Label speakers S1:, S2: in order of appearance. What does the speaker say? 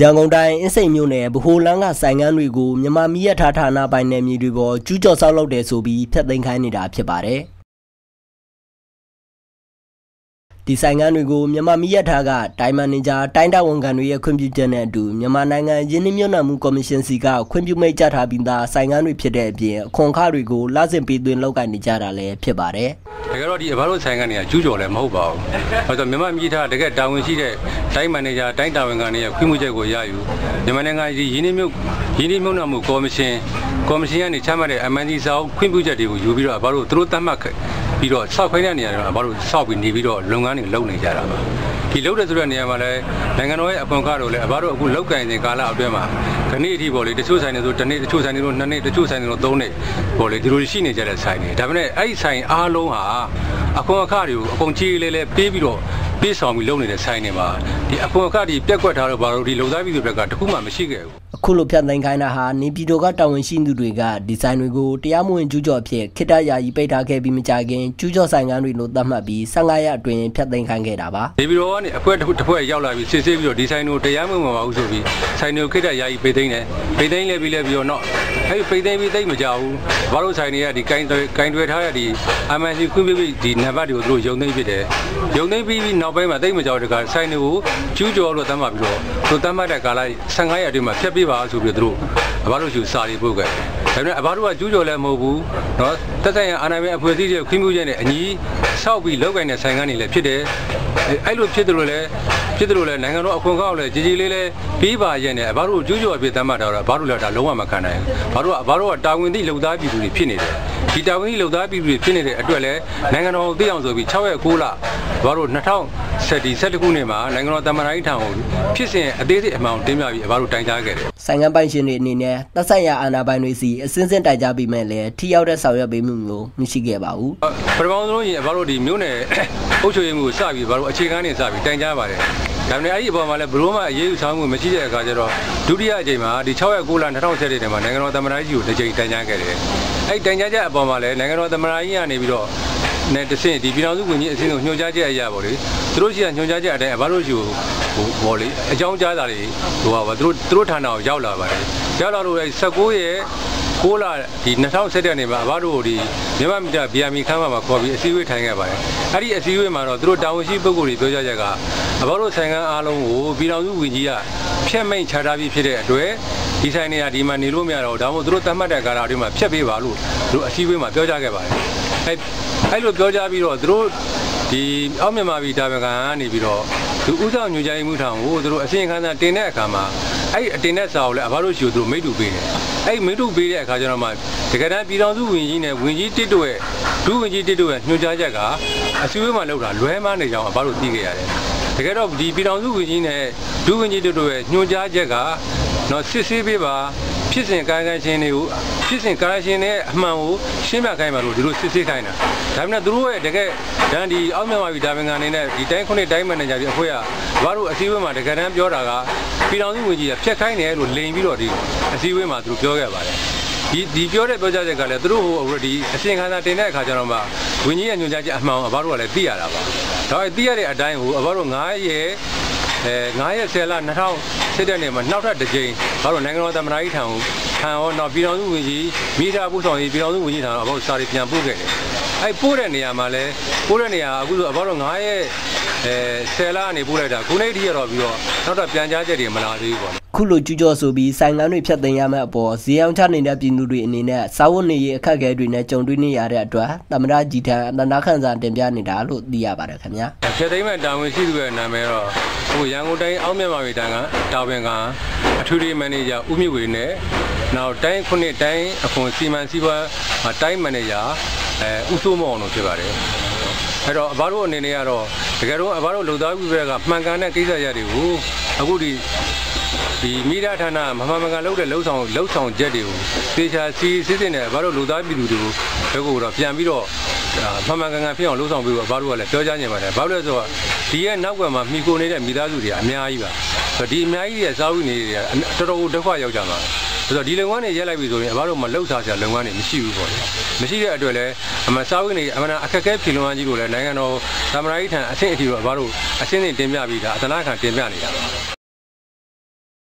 S1: ရန်ကုန်တိုင်းအင်းစိန်မြို့နယ်ဗဟိုလန်းကဆိုင်ငန်းတွေကိုမြန်မာမီးရထားဌာနပိုင်နယ်မြေတွေပေါ်ကျူးကျော်ဆောက်လုပ်တယ်ဆိုပြီးဖျက်သိမ်းခိုင်းနေတာဖြစ်ပါတယ်။ ဒီဆိုင်ငန်းတွေကိုမြန်မာမီးရထားကတိုင်းမန်နေဂျာတိုင်းတာဝန်ခံတွေရဲ့ခွင့်ပြုချက်နဲ့အတူမြန်မာနိုင်ငံရင်းနှီးမြှုပ်နှံမှုကော်မရှင်စီကခွင့်ပြုမိတ်ကြထားပြီးသားဆိုင်ငန်းတွေဖြစ်တဲ့အပြင်အခွန်အခတွေကိုလဆင်ပေးသွင်းလုပ်ကိုင်နေကြတာလည်းဖြစ်ပါတယ်။
S2: တကယ်တော့ဒီအဘတို့ဆိုင်ငန်းတွေကကျူးကျော်လည်းမဟုတ်ပါဘူး။အဲဆိုမြန်မာမီးထားတကယ်တာဝန်ရှိတဲ့တိုင်းမန်နေဂျာတိုင်းတာဝန်ခံတွေရဲ့ခွင့်ပြုချက်ကိုရယူမြန်မာနိုင်ငံရင်းနှီးမြှုပ်ရင်းနှီးမြှုပ်နှံမှုကော်မရှင် ကော်မရှင်ကနေချမှတ်တဲ့ MNC စာအုပ်ခွင့်ပြုချက်တွေကိုယူပြီးတော့အဘတို့သူတို့သတ်မှတ်ပြီးတော့စောက်ခိုင်းတဲ့နေရာတွေမှာဘာလို့စောက်ပြီးနေပြီးတော့လုပ်ငန်းတွေလုပ်နေကြတာပါဒီလုပ်တဲ့ဆိုတဲ့နေရာမှာလည်းနိုင်ငံတော်ရဲ့အပွန်ကားတို့လည်းအဘတို့အခုလောက်ကင်တဲ့ကာလအတွင်းမှာခဏအထိပေါ့လေတချို့ဆိုင်တွေဆိုတစ်နေ့တချို့ဆိုင်တွေဆိုနှစ်နေ့တချို့ဆိုင်တွေဆိုသုံးနေ့ပေါ့လေဒီလိုရှိနေကြတဲ့ဆိုင်တွေဒါပေမဲ့အဲ့ဒီဆိုင်အားလုံးဟာအခွန်အခတွေကိုအကုန်ကြီးလေးလေးပေးပြီးတော့ ပြေးဆောင်ပြီးလုပ်နေတဲ့ဆိုင်တွေမှာဒီအခွန်အခတွေပြက်ကွက်ထားတော့ဘာလို့ဒီလုံသားပြည်သူတွေကတခုမှမရှိခဲ့ဘူး
S1: အခုလိုဖြတ်သိမ်းခိုင်းတာဟာနေပြည်တော်ကတာဝန်ရှိသူတွေကဒီဇိုင်းတွေကိုတရားမဝင်ကျူးကျော်ဖြစ်ခိတ္တယာယီပိတ်ထားခဲ့ပြီးမကြခင်ကျူးကျော်ဆိုင်ကန်းတွေလို့သတ်မှတ်ပြီး15ရက်အတွင်းဖြတ်သိမ်းခိုင်းခဲ့တာပါ
S2: နေပြည်တော်ကနေအခွဲတစ်ခွဲရောက်လာပြီးစစ်ဆေးပြီးတော့ဒီဇိုင်းကိုတရားမဝင်ပါဘူးဆိုပြီးဆိုင်တွေကိုခိတ္တယာယီပိတ်သိမ်းတယ်ပိတ်သိမ်းလဲပြီးလဲပြီးတော့တော့ အဲ့ပိတ်သိမ်းပြီးသိမ့်မကြဘူးဘာလို့ဆိုင်တွေကဒီကိုင်းကိုင်းတွေထားတဲ့ဒီ MNC ခွင့်ပြုပြီးဒီနံပါတ်တွေကိုသူတို့ယုံသိမ်းဖြစ်တယ်ယုံသိမ်းပြီးပြီးနောက်ပိုင်းမှာသိမ့်မကြောက်တကဆိုင်တွေကိုကျူးကျော်လို့သတ်မှတ်ပြီးတော့သူသတ်မှတ်တဲ့ကာလ15ရက်အတွင်းမှာဖျက်ပေးပါဆိုပြီးတော့သူတို့အဘတို့ယူစာတွေပို့ခဲ့တယ်ဒါပေမဲ့အဘတို့ကကျူးကျော်လည်းမဟုတ်ဘူးเนาะတက်ဆိုင်ရအာဏာပိုင်အဖွဲ့အစည်းတွေခွင့်ပြုချက်နဲ့အညီဆောက်ပြီးလောက်ကင်တဲ့ဆိုင်ကနေလည်းဖြစ်တယ်အဲ့လိုဖြစ်တယ်လို့လည်း ဖြစ်တယ်လို့လည်းနိုင်ငံတော်အခွင့်အကောက်လည်းကြီးကြီးလေးလေးပြီးပါရဲ့နဲ့အဘတို့ကျူးကျော်အဖြစ်သတ်မှတ်တာတော့အဘတို့လည်းဒါလုံးဝမခံနိုင်ဘူးဘာတို့ကအဘတို့ကတာဝန်သိလုံသားပြည်သူတွေဖြစ်နေတယ်ဒီတာဝန်သိလုံသားပြည်သူတွေဖြစ်နေတဲ့အတွက်လည်းနိုင်ငံတော်သိအောင်ဆိုပြီး6ရက်9လ ဘာတို့2017ခုနှစ်မှာနိုင်ငံတော်သမ္မတကြီးထံကိုဖြစ်စဉ်အသေးစိတ်အမှောင်တင်ပြပြီးအဘတို့တိုင်ကြားခဲ့တယ်
S1: ဆိုင်ငံပိုင်ရှင်တွေအနေနဲ့သက်ဆိုင်ရာအာဏာပိုင်တွေစီအစင်းစင်းတိုင်ကြားပြီးမဲ့လည်းထိရောက်တဲ့ဆောင်ရွက်ပေးမှုမျိုးမရှိခဲ့ပါဘူး
S2: ပထမဆုံးရင်အဘတို့ဒီမြို့နယ်အုပ်ချုပ်ရေးမှုကိုစပြီးဘာလို့အခြေခံနေစပြီးတိုင်ကြားပါတယ်ဒါပေမဲ့အဲ့ဒီအပေါ်မှာလည်းဘလို့မှအရေးယူဆောင်မှုမရှိတဲ့အခါကျတော့ဒုတိယအကြိမ်မှာဒီ6ရက်9လ2017ထဲမှာနိုင်ငံတော်သမ္မတကြီးကိုတစ်ကြိမ်တိုင်ကြားခဲ့တယ်အဲ့တိုင်ကြားချက်အပေါ်မှာလည်းနိုင်ငံတော်သမ္မတကြီးကနေပြီးတော့ နဲ့တဆင့်ဒီပြည်တော်စုဝင်ကြီးအစင်းကိုညွှန်ကြားချက်အရာပေါ့လေသူတို့ရှိကညွှန်ကြားချက်အတိုင်းဘာလို့ရှိကိုဟိုပေါ့လေအကြောင်းကြားတာတွေဟိုပါသူတို့သူတို့ဌာနကိုရောက်လာပါတယ်ရောက်လာလို့အဲ19ရဲ့6လဒီ2017နှစ်မှာအဘတို့ဒီမြန်မာမီတာ BMI ခန်းမှာခေါ်ပြီးအစည်းအဝေးထိုင်ခဲ့ပါတယ်အဲ့ဒီအစည်းအဝေးမှာတော့သူတို့တာဝန်ရှိပုဂ္ဂိုလ်တွေပြောကြချက်ကအဘတို့ဆိုင်ကန်းအားလုံးကိုပြည်တော်စုဝင်ကြီးကဖျက်မိန်ချထားပြီးဖြစ်တဲ့အတွက်ဒီဆိုင်နေရာဒီမှာနေလို့မရတော့ဒါမှမဟုတ်သူတို့သတ်မှတ်တဲ့ကာလအတွင်းမှာဖျက်ပေးပါလို့သူတို့အစည်းအဝေးမှာပြောကြားခဲ့ပါတယ်အဲ အဲ့လိုပြောကြားပြီးတော့သူတို့ဒီအောက်မြန်မာပြည်တာဝန်ခံကနေပြီးတော့သူဥဆောင်ညွှန်ကြားမှုထောင်ကိုသူတို့အစီရင်ခံစာတင်တဲ့အခါမှာအဲ့အတင်တဲ့စာကိုလည်းအဘတို့ရှိကိုသူတို့မိတ္တူပေးတယ်အဲ့မိတ္တူပေးတဲ့အခါကျတော့မှတကယ်တမ်းပြည်တော်စုဝင်ကြီးနဲ့ဝင်ကြီးတစ်တို့ရဲ့ဒုဝင်ကြီးတစ်တို့ရဲ့ညွှန်ကြားချက်ကအစည်းအဝေးမှာလောက်တာလွဲမှားနေကြအောင်အဘတို့သိခဲ့ရတယ်တကယ်တော့ဒီပြည်တော်စုဝင်ကြီးနဲ့ဒုဝန်ကြီးတို့ရဲ့ညွှန်ကြားချက်ကနော်စစ်ဆေးပေးပါဖြစ်စဉ်ကာယကံရှင်တွေကို ဖြစ်စဉ်ကာယရှင်တွေအမှန်ကိုရှင်းပြခိုင်းပါလို့ဒီလိုစစ်ဆေးခိုင်းတာဒါပေမဲ့သူတို့ရဲ့တကယ်ဒန်ဒီအောက်မြန်မာပြည်ဒါပင်ခံအနေနဲ့ဒီတိုင်းခုနှစ်တိုင်းမန်နေဂျာကြီးအဖွဲ့ကဘာလို့အစည်းအဝေးမှာတကယ်တမ်းပြောတာကပြည်တော်စုဝန်ကြီးကဖျက်ခိုင်းတယ်လို့လိန်ပြီးတော့ဒီအစည်းအဝေးမှာသူတို့ပြောခဲ့ပါတယ်ဒီဒီပြောတဲ့ပြောကြားချက်ကလည်းသူတို့ဟို already အစီရင်ခံစာတင်တဲ့အခါကျတော့မှဝင်းကြီးရဲ့ညွှန်ကြားချက်အမှန်အဘတို့ကလည်းသိရတာပါဒါပေမဲ့သိရတဲ့အတိုင်းဟိုအဘတို့9ရက် အဲ9ရက်10လ2007တဲ့နေ့မှာနောက်ထပ်တစ်ကြိမ်ဘာလို့နိုင်ငံတော်သမ္မတကြီးထံကိုခံရောနောက်ပြည်တော်စုဝန်ကြီးမိသားပို့ဆောင်ရေးပြည်တော်စုဝန်ကြီးထံအဘောစာတွေပြန်ပို့ခဲ့တယ်အဲပို့တဲ့နေရာမှာလဲပို့တဲ့နေရာအခုဆိုအဘောတော့9ရက် အဲ10လကနေပို့လိုက်တာခုနေ့ထိရတော့ပြီးတော့နောက်တော့ပြန်ကြားချက်တွေမလာသေးဘူးပေါ့
S1: ခုလိုကျူးကျော်ဆိုပြီးဆိုင်ကန်းတွေဖြတ်သိမ်းရမယ့်အပေါ်ဈေးအောင်ချနေတဲ့ပြည်သူတွေအနေနဲ့စာဝတ်နေရေးအခက်အခဲတွေနဲ့ကြုံတွေ့နေရတဲ့အတွက်သမရကြီးထံအတနာခန့်စာတင်ပြနေတာလို့သိရပါတယ်ခင်ဗျာ
S2: ဖြတ်သိမ်းမဲ့တာဝန်ရှိသူရဲ့နာမည်တော့ဟိုရန်ကုန်တိုင်းအောက်မြတ်မာပြည်တိုင်းကတာဝန်ကအထူးရေးမန်နေဂျာဦးမြင့်ဝေနဲ့နောက်တိုင်းခုနှစ်တိုင်းအခွန်စီမံစည်းဝါးတိုင်းမန်နေဂျာအဲဦးစိုးမောင်တို့ဖြစ်ပါတယ်အဲ့တော့အဘတို့အနေနဲ့ကတော့ တကယ်တော့အဘတို့လုံသားပြုဘက်ကမှန်ကန်တဲ့ကိစ္စရပ်တွေကိုအခုဒီဒီမိသားဌာနမမှန်မှန်ကန်လုပ်တဲ့လှုပ်ဆောင်လှုပ်ဆောင်ချက်တွေကိုသေချာစီစစ်စစ်နဲ့ဘာလို့လူသားပြည်သူတွေကိုဘက်ကတော့ပြန်ပြီးတော့မှန်မှန်ကန်ကန်ဖြစ်အောင်လှုပ်ဆောင်ပြီးတော့ဘာလို့ကလည်းပြောကြားနေပါတယ်ဘာလို့လဲဆိုတော့ဒီရဲ့နောက်ကွယ်မှာမိကိုနေတဲ့မိသားစုတွေအများကြီးပါဆိုတော့ဒီအများကြီးရဲ့စားဝိနေတွေကတော်တော်ဒုက္ခရောက်ကြမှာ ဆိုတော့ဒီလုပ်ငန်းတွေရက်လိုက်ပြီဆိုရင်အဘတို့မှလှုပ်ရှားစရာလုပ်ငန်းတွေမရှိဘူးပေါ့လေမရှိတဲ့အတွက်လည်းအမှစားဝိနေအမှန်အခက်အခဲဖြစ်လွန်ကြီးကိုလည်းနိုင်ငံတော်သမ္မတကြီးထံအဆင့်အထိတော့အဘတို့အဆင့်နဲ့တင်ပြပြီးတာအသနာခံတင်ပြနေတာပါ